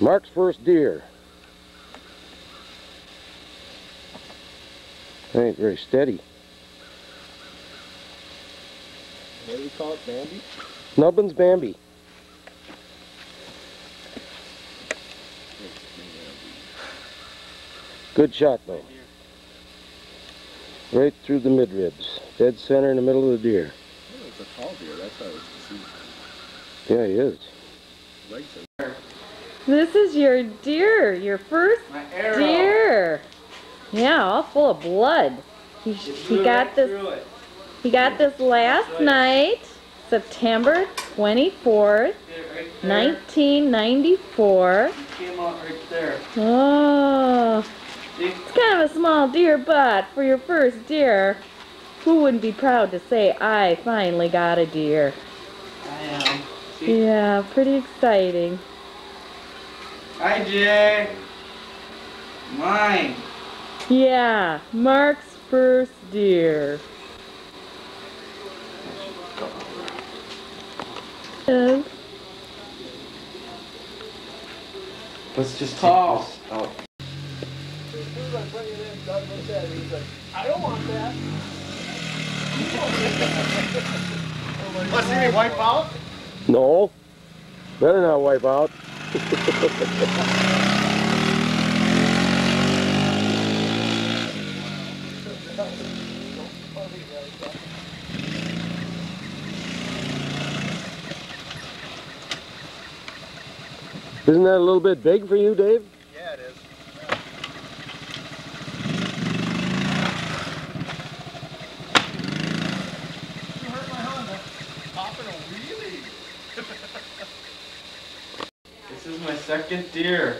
Mark's first deer. Ain't very steady. What do you call it, Bambi? Nubbins Bambi. Good shot though. Right through the midribs. Dead center in the middle of the deer. Oh, it's a tall deer. That's how it's deceived. Yeah, he is. Legs are This is your deer, your first deer. Yeah, all full of blood. He, he got right this. He got this last right. night, September 24th, right 1994. It came out right there. Oh, See? it's kind of a small deer, but for your first deer, who wouldn't be proud to say, I finally got a deer? I am. See? Yeah, pretty exciting. Hi, Jay. Mine. Yeah, Mark's first deer. Yes. Let's just tall. As soon as I bring it in, Doug looks at it. He's like, I don't want that. Let's see me wipe out. No. Better not wipe out. Isn't that a little bit big for you, Dave? Yeah, it is. You hurt my Honda. Popping a wheelie. This is my second deer.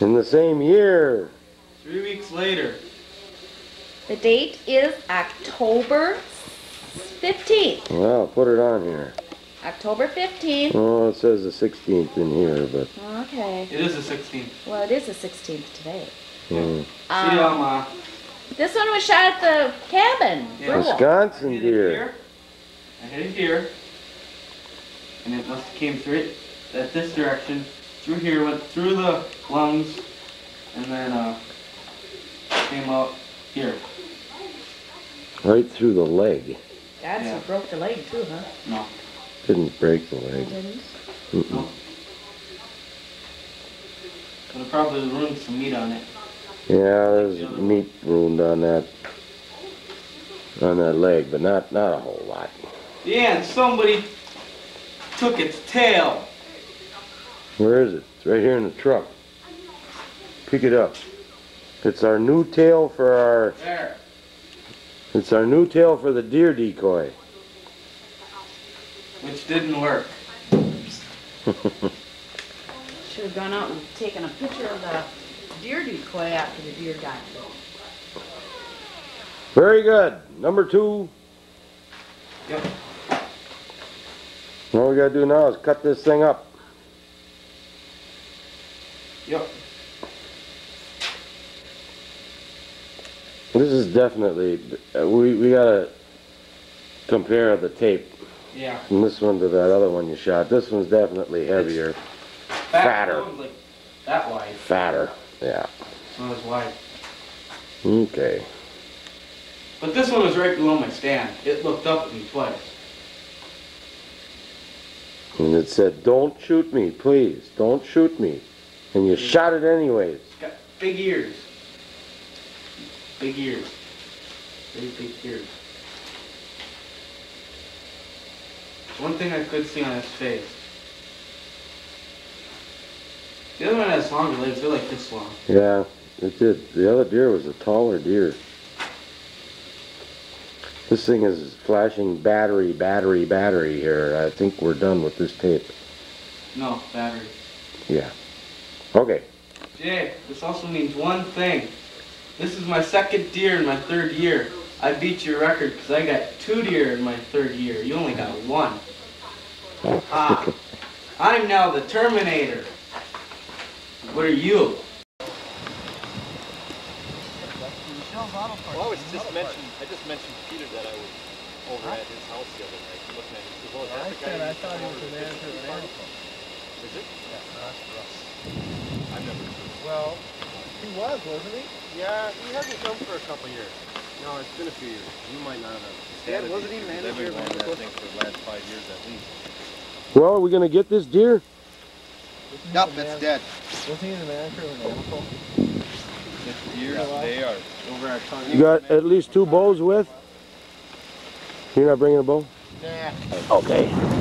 In the same year. Three weeks later. The date is October 15th. Well, put it on here. October 15th. Oh, it says the 16th in here, but Okay. It is the 16th. Well, it is the 16th today. hmm. See ya, Um, Ma. this one was shot at the cabin. Yeah. Wisconsin hit it deer. here. I hit it here. And it must have came straight at this direction. Through here, went through the lungs, and then uh, came out here. Right through the leg. That's Yeah. what broke the leg too, huh? No. Didn't break the leg. Didn't. Mm-mm. No. But it probably ruined some meat on it. Yeah, there's meat wound on that on that leg, but not not a whole lot. Yeah, and somebody took its tail. Where is it? It's right here in the truck. Pick it up. It's our new tail for our There. it's our new tail for the deer decoy. Which didn't work. Should have gone out and taken a picture of the deer decoy after the deer got killed. Very good. Number two. Yep. All we gotta do now is cut this thing up. Yep. This is definitely we we gotta compare the tape Yeah. from this one to that other one you shot. This one's definitely heavier, Fatter. Like that wide. fatter. Yeah. It's not as wide. Okay. But this one was right below my stand. It looked up at me twice. And it said, "Don't shoot me, please. Don't shoot me." And you shot it anyways. It's got big ears. Big ears. Very big ears. One thing I could see on his face. The other one has longer legs. They're like this long. Yeah, it did. The other deer was a taller deer. This thing is flashing battery, battery, battery here. I think we're done with this tape. No, battery. Yeah. Okay. Jay, this also means one thing. This is my second deer in my third year. I beat your record because I got two deer in my third year. You only got one. Ah, I'm now the Terminator. What are you? Well, I was just mentioned, I just mentioned to Peter that I was over at his house the other night, looking at it. He said, well, is that I the guy said I who thought he was ordered an answer to an 55? article. Is it? Yeah, that's for us. I've never. Well, he was, wasn't he? Yeah, he hasn't come for a couple years. No, it's been a few years. You might not have. Dad, had wasn't he because manager I've been of wanting that Vanderbilt? thing for the last five years at least. Well, are we gonna get this deer? Wasn't he Yep, the it's man- dead. Wasn't he the manager of an animal? It's years. Yeah, They are over at You got at least two bows with? You're not bringing a bow? Nah. Okay.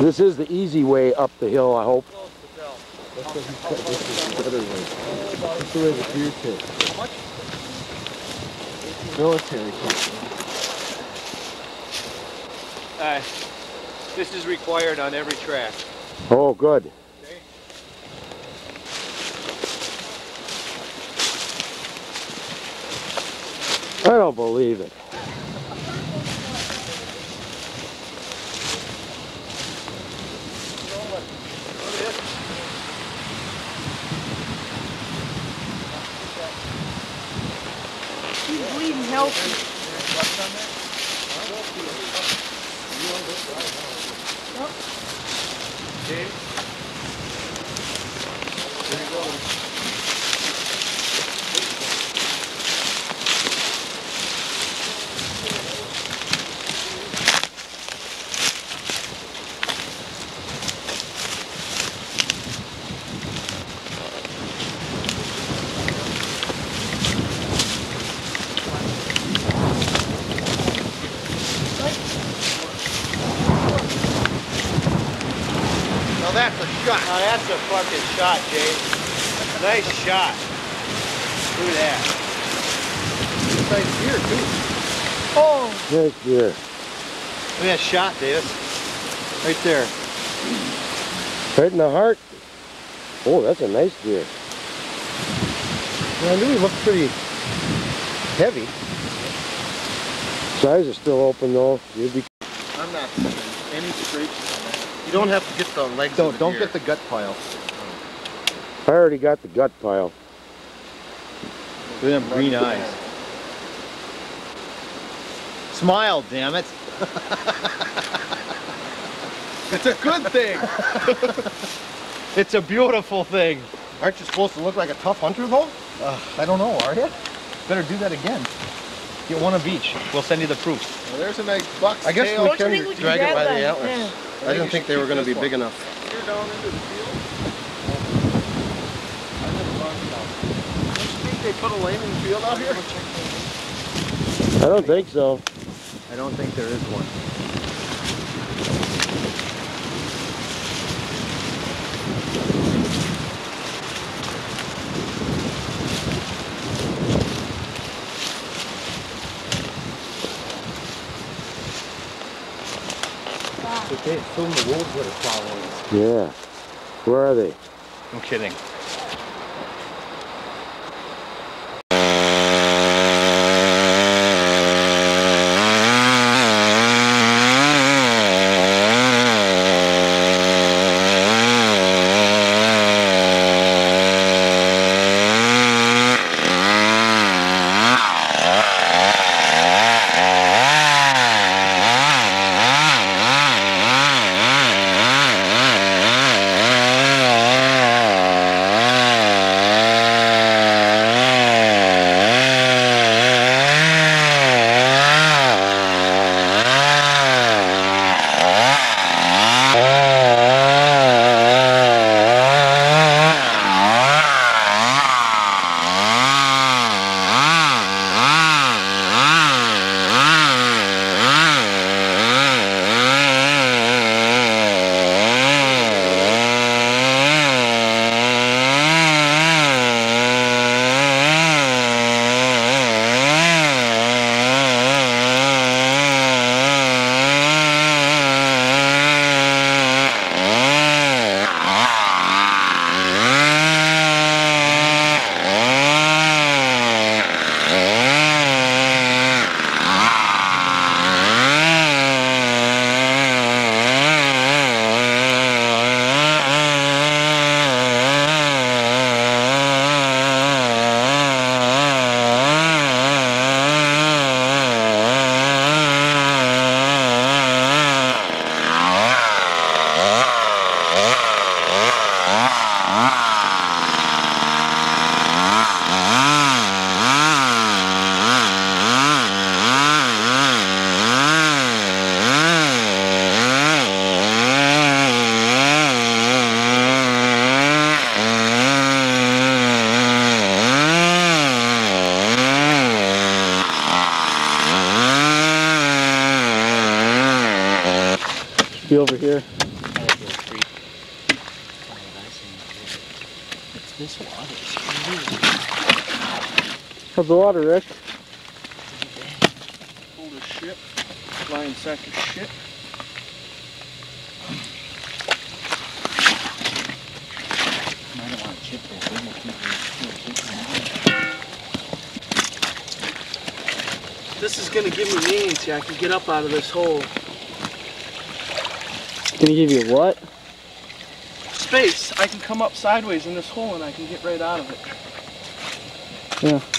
This is the easy way up the hill, I hope. That's what he cut. This is the better way. That's the way the deer pit. Military company. Uh, this is required on every track. Oh, good. I don't believe it. He's bleeding shot. Now that's a fucking shot, Jay. Nice shot. Look at that. Nice deer too. Oh, Nice deer. Look at that shot, Davis. Right there. Right in the heart. Oh, that's a nice deer. Yeah, I knew he looked pretty heavy. His eyes are still open though. You'd be I'm not seeing any scrapes on it. You don't have to get the legs Don't of the don't deer. get the gut pile. I already got the gut pile. Look at them green eyes. Smile, damn it. It's a good thing. It's a beautiful thing. Aren't you supposed to look like a tough hunter though? Uh, I don't know. Are you? Better do that again. Get one of each. We'll send you the proof. Well, there's a nice buck's I guess we don't you can think we can drag it by the antlers. Yeah. I didn't think they were going to be big enough. You're down into the field. Don't you think they put a lane in the field out here? I don't think so. I don't think there is one. The wolves that are following us. Yeah. Where are they? I'm kidding. Over here. This water. How's the water, Rick? Flying sack of shit. I don't want to chip this. Keep This is gonna give me leniency. I can get up out of this hole. Gonna give you what? Space. I can come up sideways in this hole and I can get right out of it. Yeah.